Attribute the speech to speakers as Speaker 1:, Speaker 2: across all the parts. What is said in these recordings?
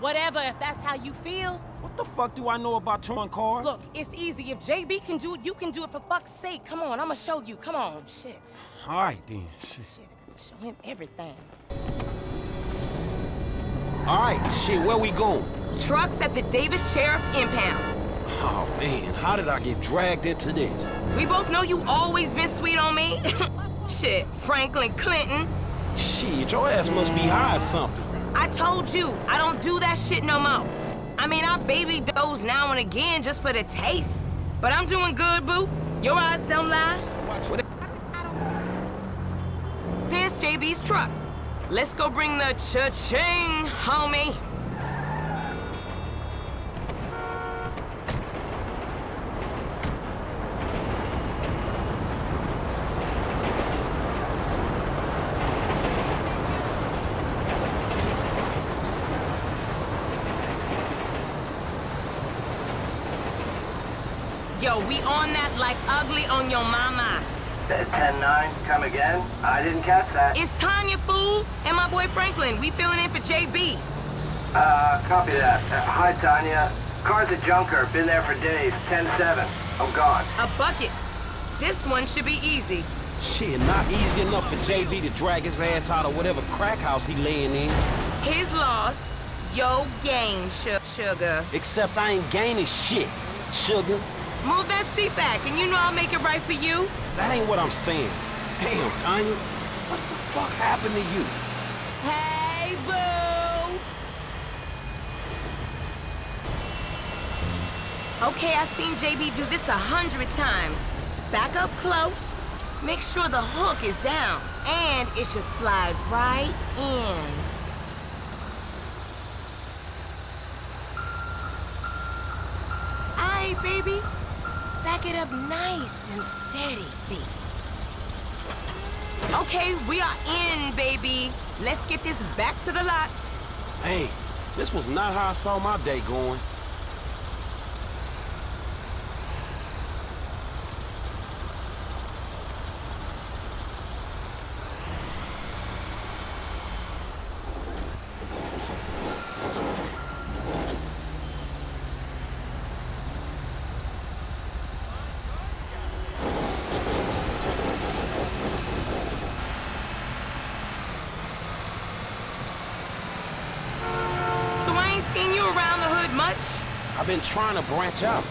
Speaker 1: Whatever, if that's how you feel.
Speaker 2: What the fuck do I know about towing cars?
Speaker 1: Look, it's easy. If JB can do it, you can do it for fuck's sake. Come on, I'ma show you. Come on, shit.
Speaker 2: All right, then. Shit.
Speaker 1: Shit, I got to show him everything.
Speaker 2: All right, shit, where we going?
Speaker 1: Trucks at the Davis Sheriff Impound.
Speaker 2: Oh, man, how did I get dragged into this?
Speaker 1: We both know you always been sweet on me. shit, Franklin Clinton.
Speaker 2: Shit, your ass must be high or something.
Speaker 1: I told you, I don't do that shit no more. I mean, I baby doze now and again just for the taste. But I'm doing good, boo. Your eyes don't lie. There's JB's truck. Let's go bring the cha-ching, homie. Yo, we on that like ugly on your mama.
Speaker 3: 10-9, come again? I didn't catch that.
Speaker 1: It's Tanya, fool, and my boy Franklin. We filling in for JB.
Speaker 3: Uh, copy that. Uh, hi, Tanya. Car's a junker. Been there for days. 10-7. I'm gone.
Speaker 1: A bucket. This one should be easy.
Speaker 2: Shit, not easy enough for JB to drag his ass out of whatever crack house he laying in.
Speaker 1: His loss, yo gain, su sugar.
Speaker 2: Except I ain't gaining shit, sugar.
Speaker 1: Move that seat back, and you know I'll make it right for you.
Speaker 2: That ain't what I'm saying. Damn, Tanya, what the fuck happened to you?
Speaker 1: Hey, boo! Okay, I've seen JB do this a hundred times. Back up close. Make sure the hook is down, and it should slide right in. Baby. Back it up nice and steady. Okay, we are in, baby. Let's get this back to the lot.
Speaker 2: Hey, this was not how I saw my day going.
Speaker 1: So I ain't seen you around the hood much?
Speaker 2: I've been trying to branch out.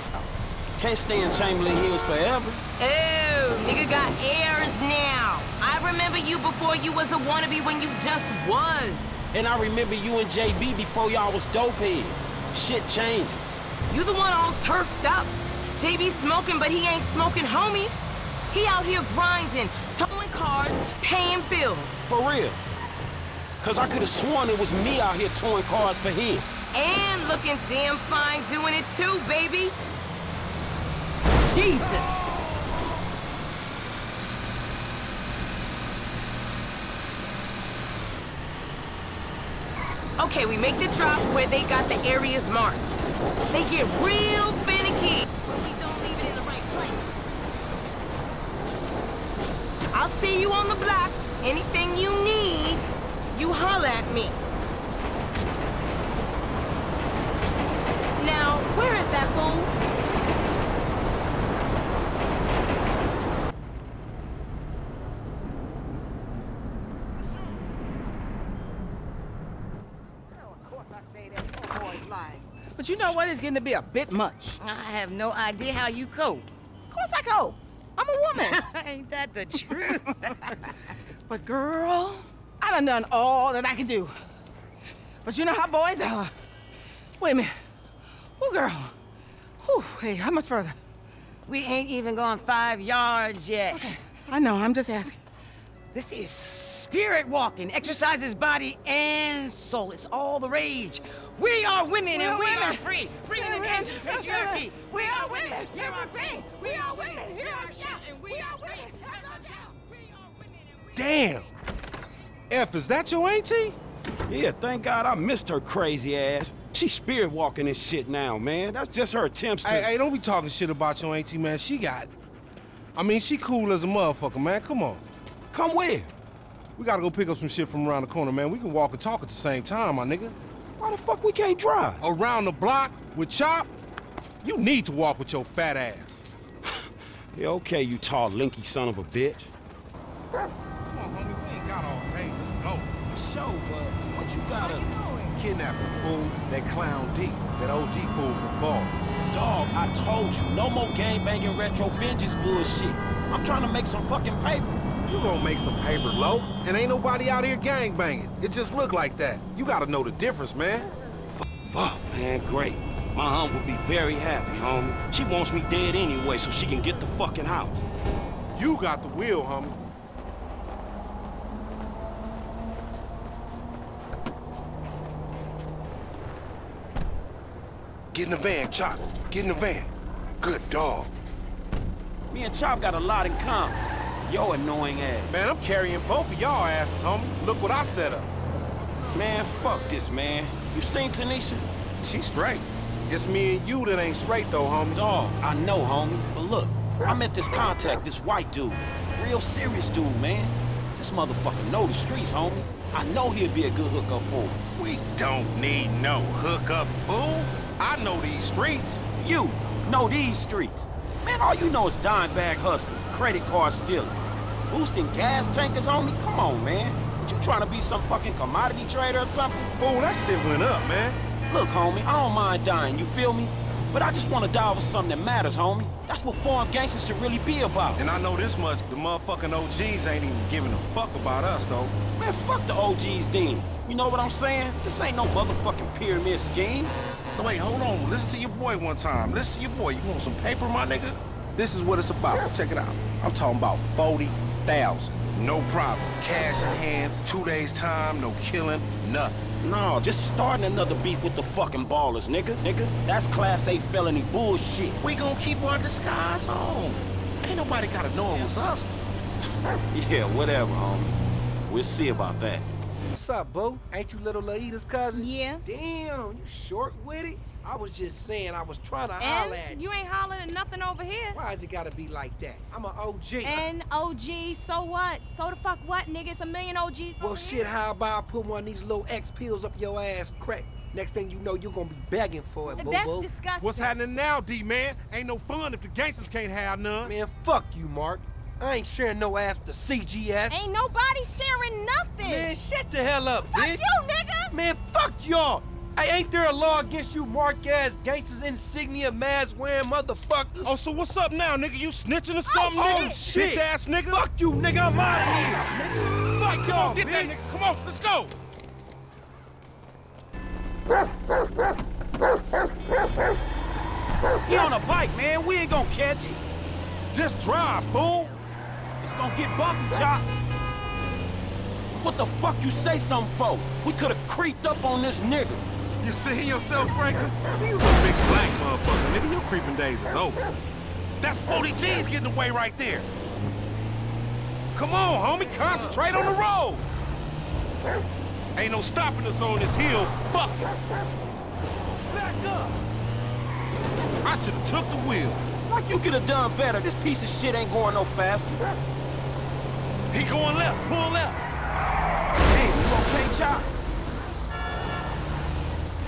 Speaker 2: Can't stay in Chamberlain Hills forever.
Speaker 1: Oh, nigga got airs now. I remember you before you was a wannabe when you just was.
Speaker 2: And I remember you and JB before y'all was dopehead. Shit changes.
Speaker 1: You the one all turfed up. JB smoking, but he ain't smoking homies. He out here grinding, towing cars, paying bills.
Speaker 2: For real. Cause I could've sworn it was me out here towing cars for him.
Speaker 1: And looking damn fine doing it too, baby. Jesus. Okay, we make the drop where they got the areas marked. They get real finicky when we don't leave it in the right place. I'll see you on the block. Anything you need, you holler at me. Now, where is that fool?
Speaker 4: But you know what? It's getting to be a bit much.
Speaker 5: I have no idea how you cope.
Speaker 4: Of course I cope. I'm a woman.
Speaker 5: Ain't that the truth?
Speaker 4: but girl, I done done all that I can do. But you know how boys are. Wait a minute. Oh, girl. Whew, hey, how much further?
Speaker 5: we ain't even gone five yards yet.
Speaker 4: Okay, I know, I'm just asking.
Speaker 5: This is spirit walking. Exercises body and soul. It's all the rage. We are women
Speaker 4: We
Speaker 5: and
Speaker 4: are
Speaker 5: we
Speaker 4: women.
Speaker 5: are free. Free in the hands of patriarchy.
Speaker 4: We are women.
Speaker 5: Here
Speaker 4: Here
Speaker 5: are
Speaker 4: are
Speaker 5: free.
Speaker 4: free.
Speaker 5: We are women. Here are shouting. We are women. Have no doubt. We are women and we
Speaker 6: Damn! F, is that your auntie?
Speaker 2: Yeah, thank God I missed her crazy ass. She's spirit walking this shit now, man. That's just her attempts to.
Speaker 6: Hey, hey, don't be talking shit about your auntie, man. She got... I mean, she cool as a motherfucker, man. Come on.
Speaker 2: Come where?
Speaker 6: We gotta go pick up some shit from around the corner, man. We can walk and talk at the same time, my nigga.
Speaker 2: Why the fuck we can't drive?
Speaker 6: Around the block with Chop? You need to walk with your fat ass.
Speaker 2: Yeah, okay, you tall, linky son of a bitch.
Speaker 7: Kidnapping fool, that clown D, that OG fool from Ball.
Speaker 2: Dog, I told you, no more gang-banging retro vengeance bullshit. I'm trying to make some fucking paper.
Speaker 7: You gonna make some paper low, and ain't nobody out here gang banging. It just look like that. You gotta know the difference, man.
Speaker 2: Fuck, man, great. My aunt would be very happy, homie. She wants me dead anyway so she can get the fucking house.
Speaker 6: You got the wheel, homie. Get in the van, Chop. Get in the van. Good dog.
Speaker 2: Me and Chop got a lot in common. Yo annoying ass.
Speaker 7: Man, I'm carrying both of y'all asses, homie. Look what I set up.
Speaker 2: Man, fuck this, man. You seen Tanisha?
Speaker 7: She straight. It's me and you that ain't straight though, homie.
Speaker 2: Dog, I know, homie. But look, I met this contact, this white dude. Real serious dude, man. This motherfucker know the streets, homie. I know he'd be a good hookup for us.
Speaker 7: We don't need no hookup, fool. I know these streets.
Speaker 2: You know these streets. Man, all you know is dime bag hustling, credit card stealing, boosting gas tankers on me. Come on, man. What you trying to be some fucking commodity trader or something?
Speaker 7: Fool, that shit went up, man.
Speaker 2: Look, homie, I don't mind dying, you feel me? But I just want to die over something that matters, homie. That's what foreign gangsters should really be about.
Speaker 7: And I know this much, the motherfucking OGs ain't even giving a fuck about us, though.
Speaker 2: Man, fuck the OGs then. You know what I'm saying? This ain't no motherfucking pyramid scheme.
Speaker 7: Wait, hold on. Listen to your boy one time. Listen to your boy. You want some paper, my nigga? This is what it's about. Check it out. I'm talking about 40,000. No problem. Cash in hand, two days time, no killing, nothing.
Speaker 2: No, just starting another beef with the fucking Ballas, nigga. Nigga, that's class A felony bullshit.
Speaker 7: We gonna keep our disguise on. Ain't nobody gotta know it was us.
Speaker 2: Yeah, whatever, homie. We'll see about that.
Speaker 8: What's up, boo? Ain't you little Laida's cousin?
Speaker 9: Yeah.
Speaker 8: Damn, you short with it? I was just saying I was trying to holler at
Speaker 9: you. you ain't hollering at nothing over here.
Speaker 8: Why has it gotta be like that? I'm an OG.
Speaker 9: And OG, so what? So the fuck what, nigga? It's a million OGs
Speaker 8: well,
Speaker 9: over
Speaker 8: shit,
Speaker 9: here.
Speaker 8: how about I put one of these little X pills up your ass crack? Next thing you know, you're gonna be begging for it, boo
Speaker 9: That's disgusting.
Speaker 6: What's happening now, D-man? Ain't no fun if the gangsters can't have none.
Speaker 8: Man, fuck you, Mark. I ain't sharing no ass with the CGF.
Speaker 9: Ain't nobody sharing nothing.
Speaker 8: Man, shut the hell up,
Speaker 9: fuck
Speaker 8: bitch.
Speaker 9: you, nigga.
Speaker 8: Man, fuck y'all. Hey, ain't there a law against you mark-ass gangsters, insignia, mask-wearing motherfuckers?
Speaker 6: Oh, so what's up now, nigga? You snitching or
Speaker 9: Oh,
Speaker 6: something,
Speaker 8: Oh,
Speaker 6: nigga?
Speaker 8: shit.
Speaker 6: Bitch-ass nigga.
Speaker 8: Fuck you, nigga. I'm out of here. Fuck y'all,
Speaker 6: on, get that nigga. Come on, let's go.
Speaker 2: He on a bike, man. We ain't gonna catch him.
Speaker 7: Just drive, fool.
Speaker 2: It's gonna get bumpy, Chop. What the fuck you say something for? We could've creeped up on this nigga.
Speaker 7: You see yourself, Franklin? He was a big black motherfucker, nigga. Your creeping days is over. That's 40 G's getting away right there. Come on, homie. Concentrate on the road. Ain't no stopping us on this hill. Fuck it.
Speaker 2: Back up.
Speaker 7: I should have took the wheel.
Speaker 2: Like you could've done better. This piece of shit ain't going no faster.
Speaker 7: He going left. Pull left.
Speaker 2: Hey, you okay, Chop?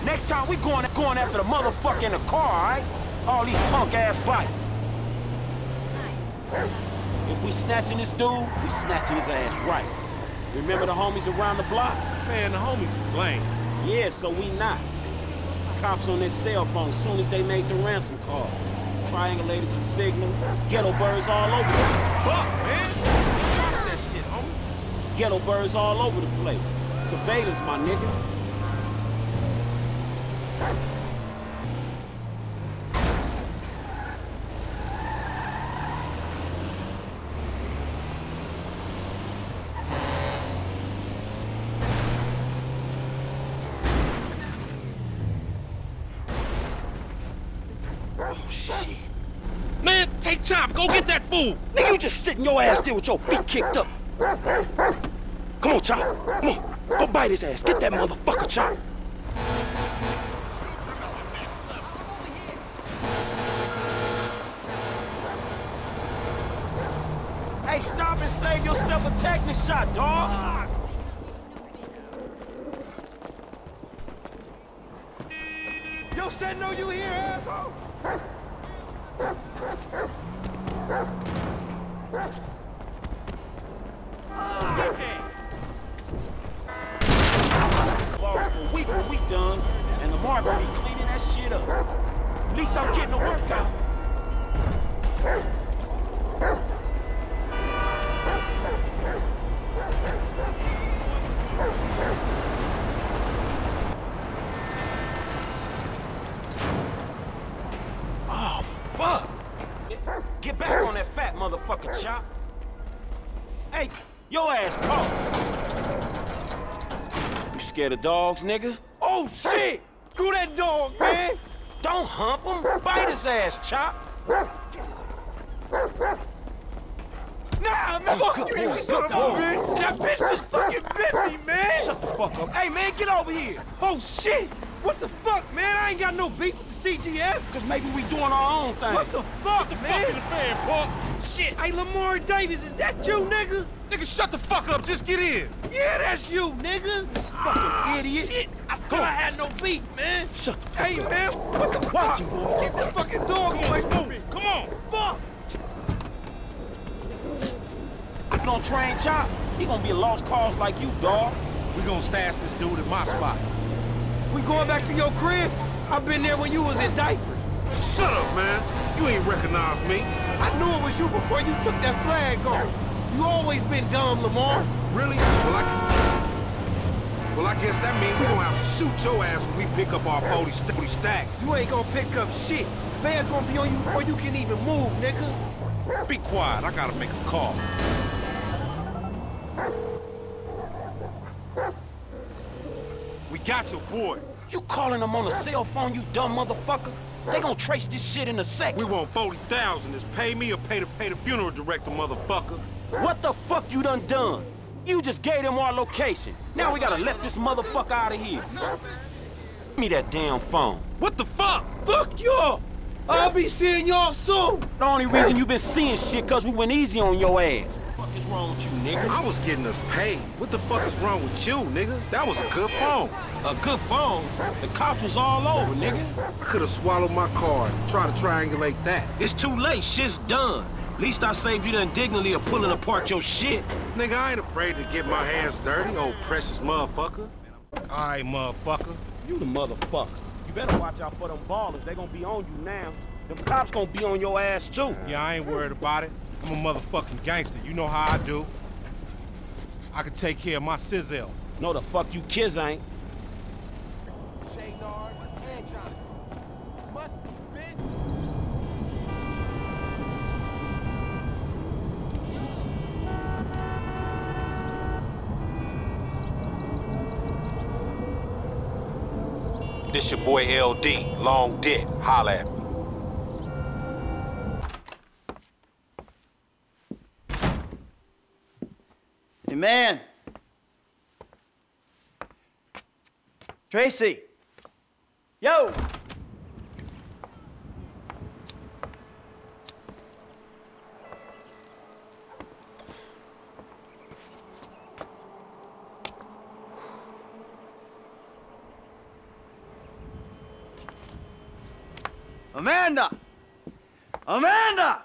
Speaker 2: Next time we going going after the motherfucker in the car, all right? All these punk-ass bikes. If we snatching this dude, we snatching his ass right. Remember the homies around the block?
Speaker 7: Man, the homies is lame.
Speaker 2: Yeah, so we not. Cops on their cell phone soon as they make the ransom call. Triangulated the signal. Ghetto birds all over
Speaker 7: Fuck, man
Speaker 2: ghetto birds all over the place. Surveillance, my nigga.
Speaker 7: Man, take time. Go get that fool.
Speaker 2: Nigga, you just sitting your ass there with your feet kicked up. Come on, Chop. Come on. Go bite his ass. Get that motherfucker, Chop. Hey, stop and save yourself a technic shot, dog. Yo, said no you here, asshole. Lamar gonna be cleaning that shit up. At least I'm getting a workout. Oh, fuck! Get back on that fat motherfucker, Chop. Hey, your ass caught. You scared of dogs, nigga? Oh, shit! Screw that dog, man! Don't hump him. Bite his ass, Chop. Nah, man, oh, fuck you, you son of a bitch! That bitch just fucking bit me, man! Shut the fuck up. Hey, man, get over here! Oh, shit! What the fuck, man? I ain't got no beef with the CGF. Cause maybe we doing our own thing. What the fuck, man?
Speaker 7: Fuck the fan, Punk.
Speaker 2: Shit! Hey, Lamar Davis, is that you, nigga?
Speaker 7: Nigga, shut the fuck up. Just get in.
Speaker 2: Yeah, that's you, nigga. Fucking ah, idiot. Shit, I said I had no beef, man. Shut Hey, up. man, what the
Speaker 7: Watch
Speaker 2: fuck?
Speaker 7: boy.
Speaker 2: Get this fucking dog away from me.
Speaker 7: Come on.
Speaker 2: Fuck! You don't train Chop, he gonna be a lost cause like you, dog.
Speaker 7: We gonna stash this dude at my spot.
Speaker 2: We going back to your crib? I've been there when you was in diapers.
Speaker 7: Shut up, man. You ain't recognize me.
Speaker 2: I knew it was you before you took that flag off. You always been dumb, Lamar.
Speaker 7: Really? Well, I Well, I guess that means we gonna have to shoot your ass when we pick up our 40, st 40 stacks.
Speaker 2: You ain't gonna pick up shit. Fans gonna be on you before you can even move, nigga.
Speaker 7: Be quiet. I gotta make a call. We got your boy.
Speaker 2: You calling him on a cell phone, you dumb motherfucker? They gonna trace this shit in a second.
Speaker 7: We want 40,000. Is pay me or pay the pay the funeral director, motherfucker.
Speaker 2: What the fuck you done done? You just gave them our location. Now we gotta let this motherfucker out of here. Give me that damn phone.
Speaker 7: What the fuck?
Speaker 2: Fuck y'all! I'll be seeing y'all soon! The only reason you been seeing shit cause we went easy on your ass. What the fuck is wrong with you, nigga?
Speaker 7: I was getting us paid. What the fuck is wrong with you, nigga? That was a good phone.
Speaker 2: A good phone? The cops was all over, nigga.
Speaker 7: I could have swallowed my card. Try to triangulate that.
Speaker 2: It's too late, shit's done. At least I saved you the indignity of pulling apart your shit.
Speaker 7: Nigga, I ain't afraid to get my hands dirty, old precious motherfucker.
Speaker 6: All right, motherfucker.
Speaker 2: You the motherfucker. You better watch out for them Ballas. They gonna be on you now. Them cops gonna be on your ass too.
Speaker 6: Yeah, I ain't worried about it. I'm a motherfucking gangster. You know how I do. I can take care of my sizzle.
Speaker 2: No, the fuck you kids ain't.
Speaker 7: This your boy LD, long dick. Holla at me.
Speaker 10: Hey, man. Tracy. Yo. Amanda! Amanda!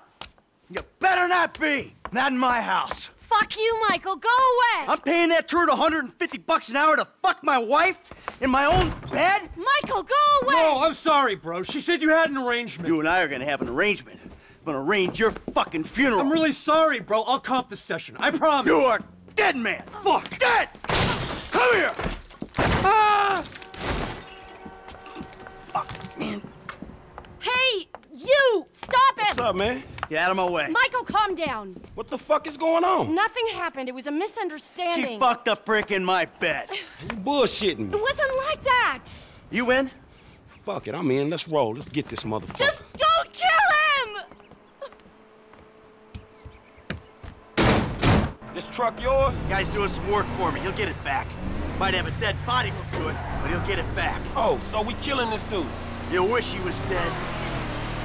Speaker 10: You better not be! Not in my house.
Speaker 11: Fuck you, Michael. Go away.
Speaker 10: I'm paying that turd 150 bucks an hour to fuck my wife in my own bed?
Speaker 11: Michael, go away.
Speaker 8: No, I'm sorry, bro. She said you had an arrangement.
Speaker 10: You and I are gonna have an arrangement. I'm gonna arrange your fucking funeral.
Speaker 8: I'm really sorry, bro. I'll comp the session. I promise.
Speaker 10: You are dead, man. Fuck. Dead! Come here! Ah! Fuck, man.
Speaker 11: Stop it!
Speaker 2: What's up, man?
Speaker 10: Get out of my way.
Speaker 11: Michael, calm down.
Speaker 2: What the fuck is going on?
Speaker 11: Nothing happened. It was a misunderstanding.
Speaker 10: She fucked a brick in my bed.
Speaker 2: you bullshitting me.
Speaker 11: It wasn't like that.
Speaker 10: You in?
Speaker 2: Fuck it, I'm in. Let's roll. Let's get this motherfucker.
Speaker 11: Just don't kill him!
Speaker 2: this truck yours?
Speaker 10: Guy's doing some work for me. He'll get it back. Might have a dead body hooked to it, but he'll get it back.
Speaker 2: Oh, so we killing this dude?
Speaker 10: You wish he was dead.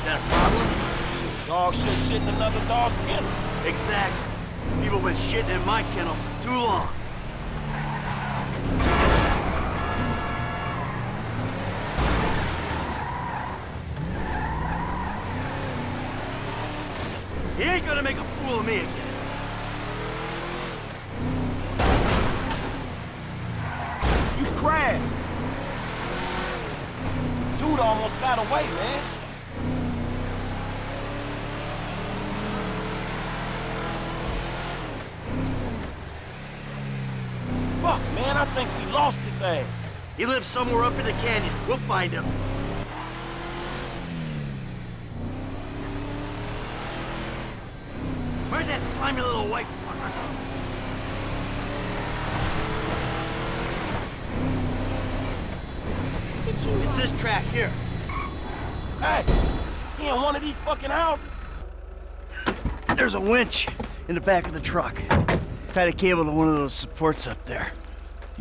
Speaker 10: That a problem?
Speaker 2: Dog shit shit in another dog's kennel.
Speaker 10: Exactly. People been shitting in my kennel for too long. He ain't gonna make a fool of me again.
Speaker 2: You crashed. Dude almost got away, man. Fuck, man, I think we lost his ass.
Speaker 10: He lives somewhere up in the canyon. We'll find him. Where's that slimy little white fucker?
Speaker 11: Did you...
Speaker 10: It's this track here.
Speaker 2: Hey, he in one of these fucking houses?
Speaker 10: There's a winch in the back of the truck. Tied a cable to one of those supports up there.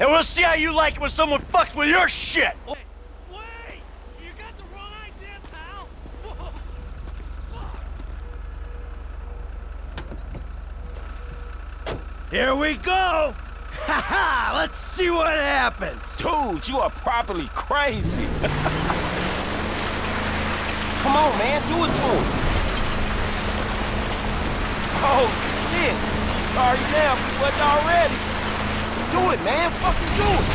Speaker 10: And we'll see how you like it when someone fucks with your shit!
Speaker 12: Wait! You got the wrong idea, pal!
Speaker 10: Here we go! Ha ha! Let's see what happens!
Speaker 2: Dude, you are properly crazy. Come on, man, do it to him. Oh, shit. He's sorry now, wasn't already. Do it, man. Fucking do it.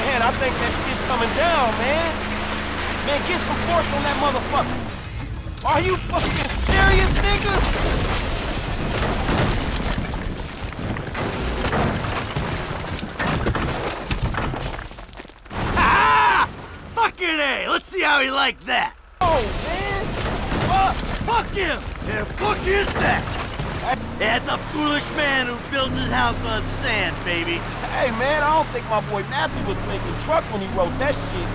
Speaker 2: Man, I think that shit's coming down, man. Man, get some force on that motherfucker. Are you fucking serious, nigga?
Speaker 10: Ah! Let's see how he liked that!
Speaker 2: Oh, man.
Speaker 10: Fuck! Fuck him! Yeah, fuck is that? That's a foolish man who builds his house on sand, baby.
Speaker 2: Hey, man, I don't think my boy Matthew was thinking truck when he wrote that shit.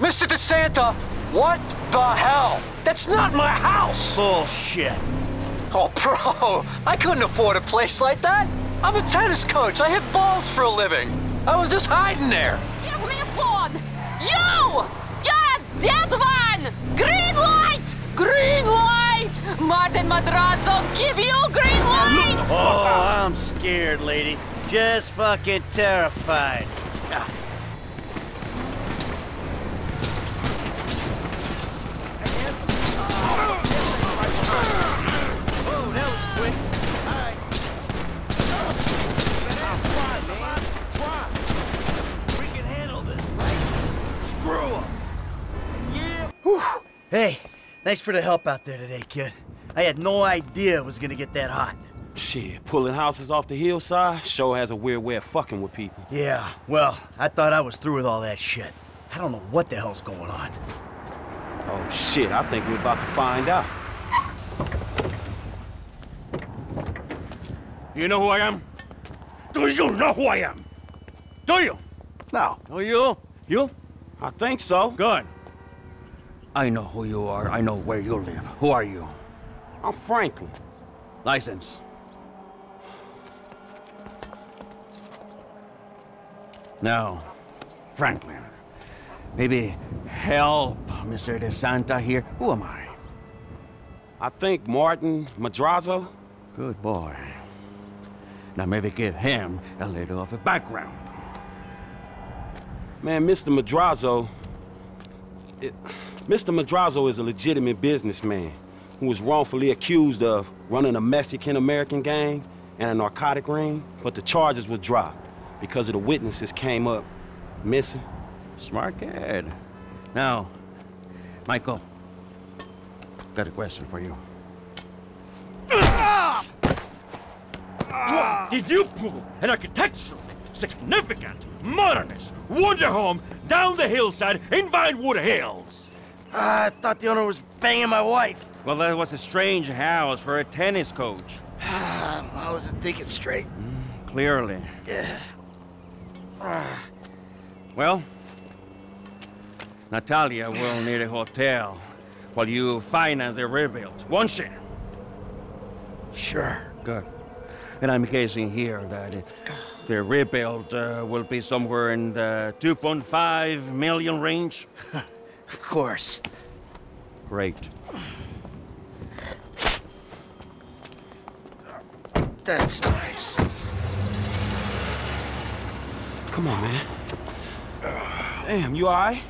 Speaker 12: Mr. DeSanta, what the hell? That's not my house!
Speaker 10: Bullshit.
Speaker 12: Oh, bro, I couldn't afford a place like that. I'm a tennis coach. I hit balls for a living. I was just hiding there.
Speaker 11: You! You're a dead one! Green light! Green light! Martin Madrazo, give you green light!
Speaker 10: Oh, I'm scared, lady. Just fucking terrified. Ah. Thanks for the help out there today, kid. I had no idea it was gonna get that hot.
Speaker 2: Shit, pulling houses off the hillside sure has a weird way of fucking with people.
Speaker 10: Yeah, well, I thought I was through with all that shit. I don't know what the hell's going on.
Speaker 2: Oh shit, I think we're about to find out.
Speaker 13: You know who I am? Do you know who I am? Do you?
Speaker 10: No. Oh, you? You?
Speaker 2: I think so.
Speaker 13: Good. I know who you are. I know where you live. Who are you?
Speaker 2: I'm Franklin.
Speaker 13: License. Now, Franklin, maybe help Mr. De Santa here. Who am I?
Speaker 2: I think Martin Madrazo.
Speaker 13: Good boy. Now maybe give him a little of a background.
Speaker 2: Man, Mr. Madrazo... It, Mr. Madrazo is a legitimate businessman who was wrongfully accused of running a Mexican-American gang and a narcotic ring, but the charges were dropped because of the witnesses came up missing.
Speaker 13: Smart kid. Now, Michael, got a question for you.
Speaker 14: Did you pull an architectural, significant, modernist wonder home down the hillside in Vinewood Hills?
Speaker 10: I thought the owner was banging my wife.
Speaker 13: Well, that was a strange house for a tennis coach.
Speaker 10: I wasn't thinking straight.
Speaker 13: Clearly.
Speaker 10: Yeah.
Speaker 13: Well, Natalia will need a hotel while you finance the rebuild, won't she?
Speaker 10: Sure.
Speaker 13: Good. And I'm guessing here that the rebuild uh, will be somewhere in the 2.5 million range?
Speaker 10: of course.
Speaker 13: Great.
Speaker 10: That's nice.
Speaker 2: Come on, man. Damn, you alright?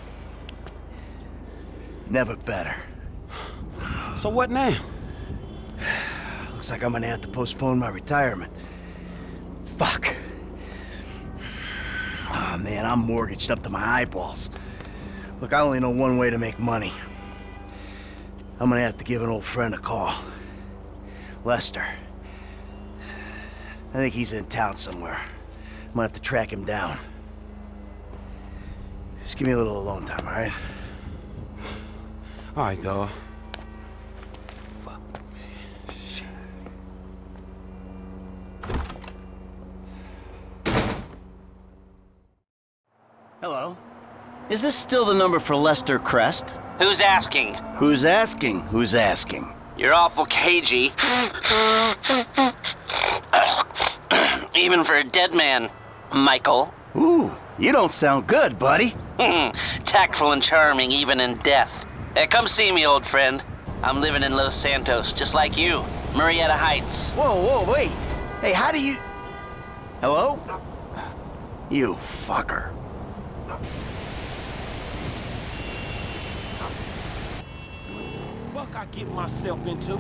Speaker 10: Never better.
Speaker 2: So what now?
Speaker 10: Looks like I'm gonna have to postpone my retirement. Fuck. Oh man, I'm mortgaged up to my eyeballs. Look, I only know one way to make money. I'm gonna have to give an old friend a call. Lester. I think he's in town somewhere. I'm gonna have to track him down. Just give me a little alone time, alright?
Speaker 2: Alright, dawg.
Speaker 10: Hello. Is this still the number for Lester Crest?
Speaker 15: Who's asking?
Speaker 10: Who's asking? Who's asking?
Speaker 15: You're awful cagey. Even for a dead man, Michael.
Speaker 10: Ooh, you don't sound good, buddy.
Speaker 15: Hmm, tactful and charming even in death. Hey, come see me, old friend. I'm living in Los Santos, just like you. Murrieta Heights.
Speaker 10: Whoa, whoa, wait. Hey, how do you... Hello? You fucker.
Speaker 2: Fuck I get myself into?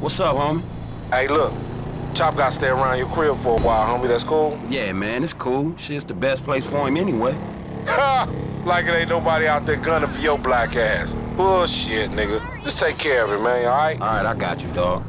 Speaker 2: What's up, homie?
Speaker 7: Hey, look. Chop got to stay around your crib for a while, homie. That's cool?
Speaker 2: Yeah, man, it's cool. Shit's the best place for him anyway.
Speaker 7: Like it ain't nobody out there gunning for your black ass. Bullshit, nigga. Just take care of it, man, all right?
Speaker 2: All right, I got you, dog.